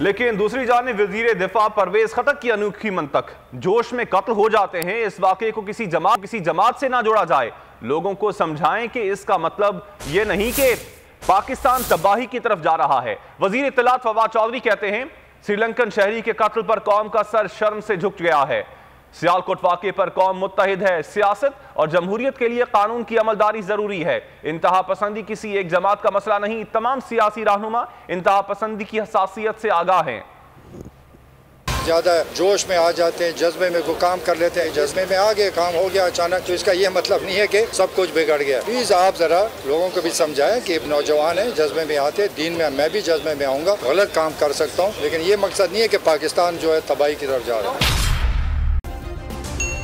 लेकिन दूसरी जानब वज़ीर दिफा परवेज खटक की अनोखी मंतक। जोश में कत्ल हो जाते हैं, इस वाक्य को किसी जमात किसी जमात से ना जोड़ा जाए। लोगों को समझाएँ कि इसका मतलब ये नहीं कि पाकिस्तान तबाही की तरफ़ जा रहा है। वज़ीर इतलात फवाद चौधरी कहते हैं, श्रीलंकन शहरी के कत्ल पर कौम का सर शर्म से झुक गया है। सियालकोट वाक़े पर कौम मुतहद है। सियासत और जमहूरियत के लिए कानून की अमलदारी ज़रूरी है। इंतहा पसंदी किसी एक जमात का मसला नहीं, तमाम सियासी रहनुमा इंतहा पसंदी की हसासियत से आगाह हैं। ज़्यादा जोश में आ जाते हैं, जज्बे में को काम कर लेते हैं, जज्बे में आ गए काम हो गया अचानक तो इसका यह मतलब नहीं है कि सब कुछ बिगड़ गया। प्लीज़ आप ज़रा लोगों को भी समझाएँ कि नौजवान है, जज्बे में आते दिन में, मैं भी जज्बे में आऊँगा, गलत काम कर सकता हूँ, लेकिन ये मकसद नहीं है कि पाकिस्तान जो है तबाही की तरफ़ जा रहा है।